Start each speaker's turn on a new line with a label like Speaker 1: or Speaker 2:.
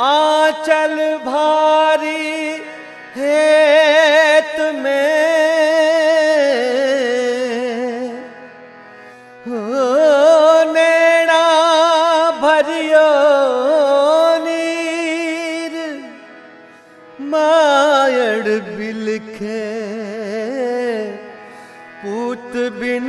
Speaker 1: आंचल भारी हेत में नैना भरियो नीर मायड़ बिलखे पूत बिन